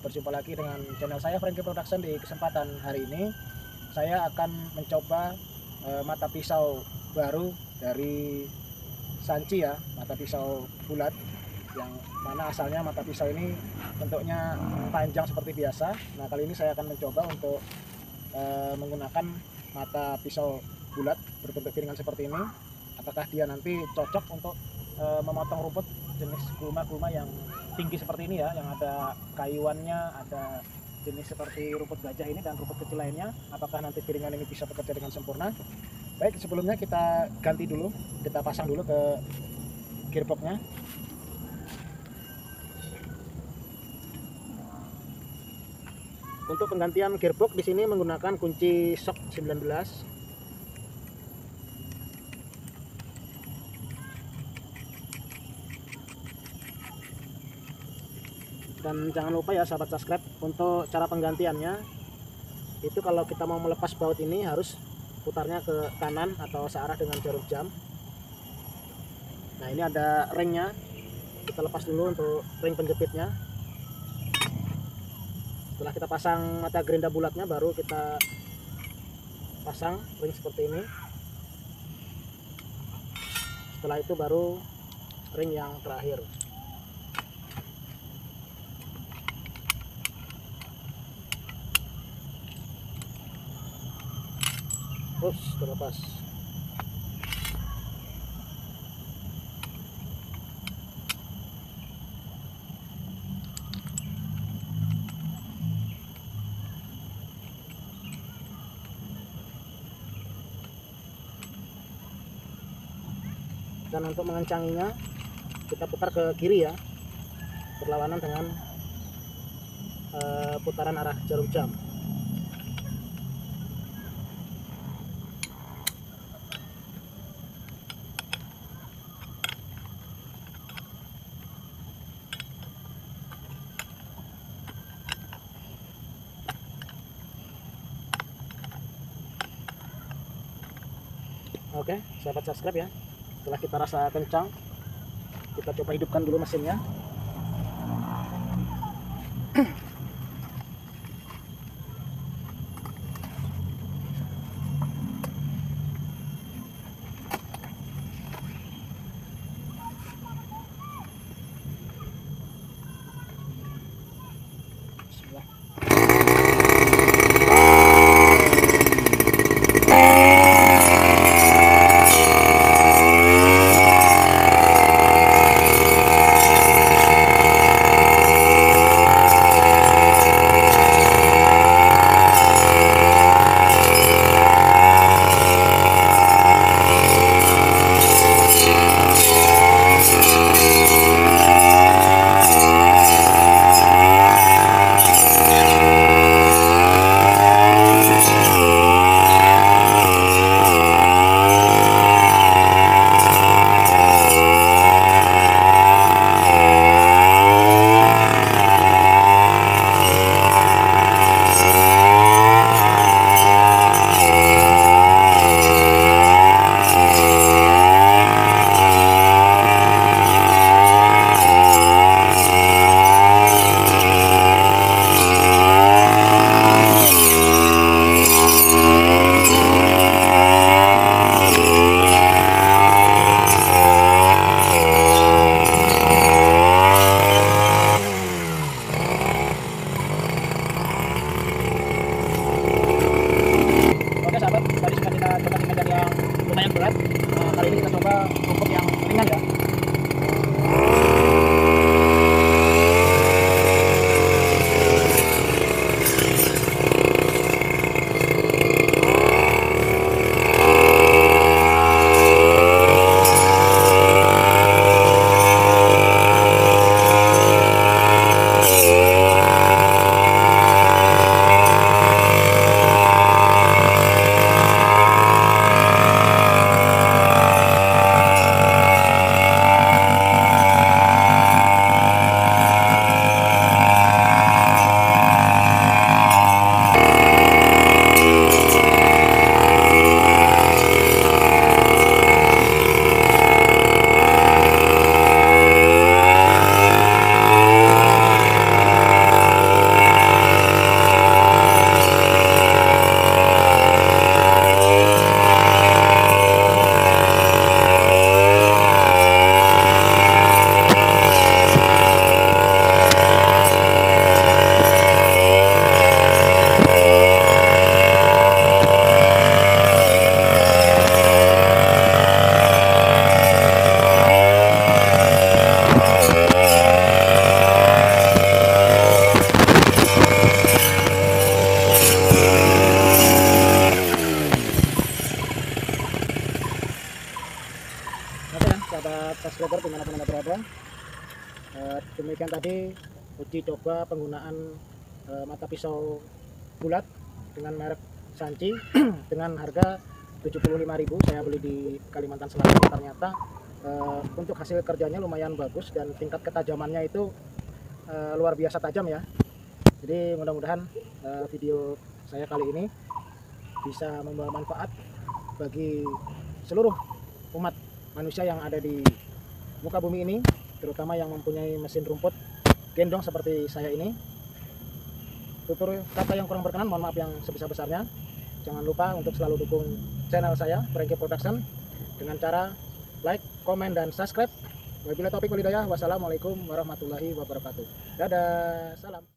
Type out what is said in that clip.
berjumpa lagi dengan channel saya Frankie Production di kesempatan hari ini. Saya akan mencoba eh, mata pisau baru dari Sanchi ya mata pisau bulat yang mana asalnya mata pisau ini bentuknya panjang seperti biasa. Nah kali ini saya akan mencoba untuk eh, menggunakan mata pisau bulat berbentuk piringan seperti ini. Apakah dia nanti cocok untuk eh, memotong rumput jenis gulma-gulma yang tinggi seperti ini ya yang ada kayuannya ada jenis seperti rumput gajah ini dan rumput kecil lainnya. Apakah nanti piringan ini bisa bekerja dengan sempurna? Baik sebelumnya kita ganti dulu kita pasang dulu ke gearboxnya untuk penggantian gearbox di sini menggunakan kunci shock 19 dan jangan lupa ya sahabat subscribe untuk cara penggantiannya. Itu kalau kita mau melepas baut ini harus putarnya ke kanan atau searah dengan jarum jam. Nah ini ada ringnya. Kita lepas dulu untuk ring penjepitnya. Setelah kita pasang mata gerinda bulatnya baru kita pasang ring seperti ini. Setelah itu baru ring yang terakhir terus terlepas. Dan untuk mengencanginya kita putar ke kiri ya. Berlawanan dengan eh, putaran arah jarum jam Oke, sahabat subscribe ya. Setelah kita rasa kencang, kita coba hidupkan dulu mesinnya. Demikian tadi uji coba penggunaan eh, mata pisau bulat dengan merek Sanci dengan harga 75.000 saya beli di Kalimantan Selatan. Ternyata eh, untuk hasil kerjanya lumayan bagus dan tingkat ketajamannya itu eh, luar biasa tajam ya. Jadi mudah-mudahan eh, video saya kali ini bisa membawa manfaat bagi seluruh umat manusia yang ada di muka bumi ini terutama yang mempunyai mesin rumput gendong seperti saya ini. Tutur kata yang kurang berkenan mohon maaf yang sebesar-besarnya. Jangan lupa untuk selalu dukung channel saya Frankie Production dengan cara like, komen, dan subscribe. Wabillahi taufiq walhidayah wassalamualaikum warahmatullahi wabarakatuh. Dadah salam